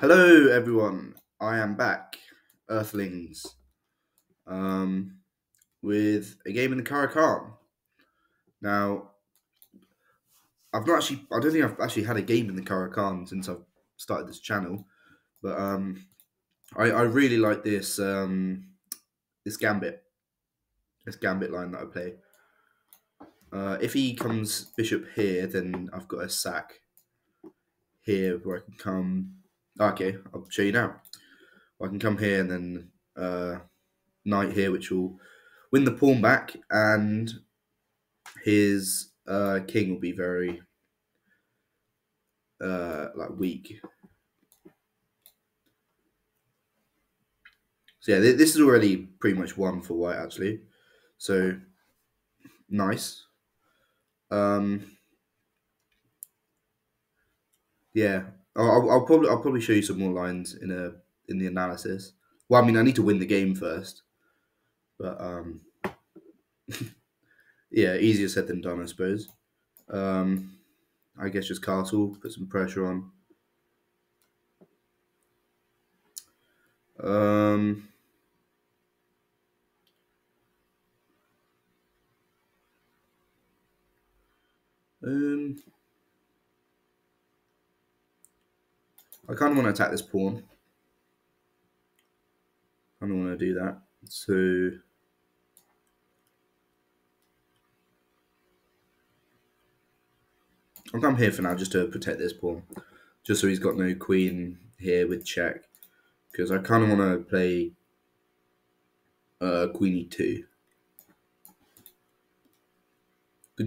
Hello, everyone. I am back, Earthlings, um, with a game in the Caro-Kann. Now, I've not actually, I don't think I've actually had a game in the Caro-Kann since I've started this channel, but um, I, I really like this um, this gambit, this gambit line that I play. Uh, if he comes bishop here, then I've got a sack here where I can come Okay, I'll show you now. I can come here and then uh, knight here, which will win the pawn back, and his uh, king will be very uh, like weak. So yeah, this is already pretty much won for white actually. So nice. Um, yeah, I'll, I'll, probably I'll probably show you some more lines in a in the analysis. Well, I mean, I need to win the game first, but um, yeah, easier said than done, I suppose. Um, I guess just castle, put some pressure on. Um, um I kind of want to attack this pawn. I don't want to do that. So I'll come here for now just to protect this pawn. Just so he's got no queen here with check. Because I kind of want to play uh, queen e2.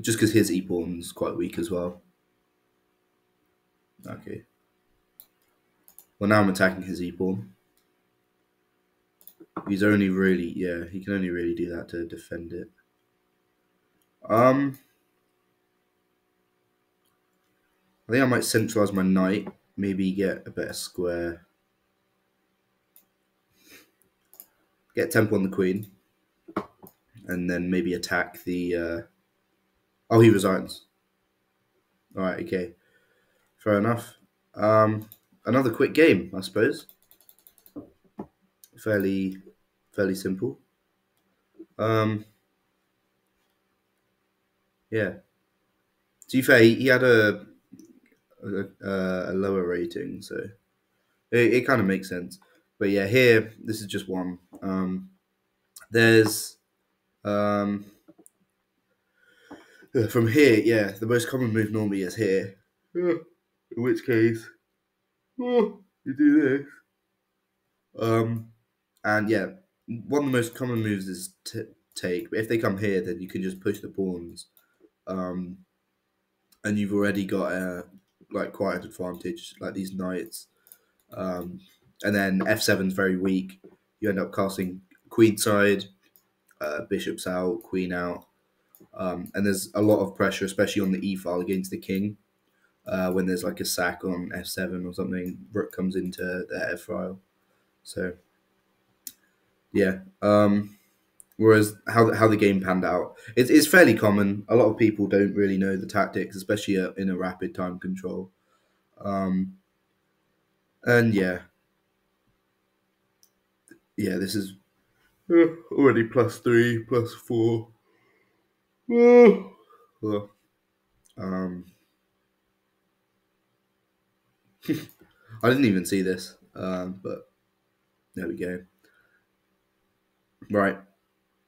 Just because his e-pawn's quite weak as well. Okay. Well, now I'm attacking his e-pawn. He's only really, yeah, he can only really do that to defend it. Um, I think I might centralize my knight, maybe get a better square. Get tempo on the queen. And then maybe attack the... Uh... Oh, he resigns. Alright, okay. Fair enough. Um, another quick game, I suppose. Fairly, fairly simple. Um, yeah. To be fair, he, had a, a, a lower rating, so it, it kind of makes sense. But yeah, here this is just won. Um, there's um, from here, yeah, the most common move normally is here. In which case, oh, you do this. Um, and yeah, one of the most common moves is to take. But if they come here, then you can just push the pawns, um, and you've already got a like quite an advantage, like these knights. Um, and then f7 is very weak. You end up casting queen side, uh, bishops out, queen out, um, and there's a lot of pressure, especially on the e file against the king uh, when there's like a sack on f7 or something, rook comes into the f file. So yeah. Um, whereas how how the game panned out, it's it's fairly common. A lot of people don't really know the tactics, especially uh, in a rapid time control. Um, and yeah, yeah, this is uh, already plus three, plus four. Uh, um, I didn't even see this, um, but there we go. Right.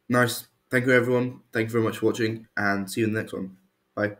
Nice. Thank you, everyone. Thank you very much for watching, and see you in the next one. Bye.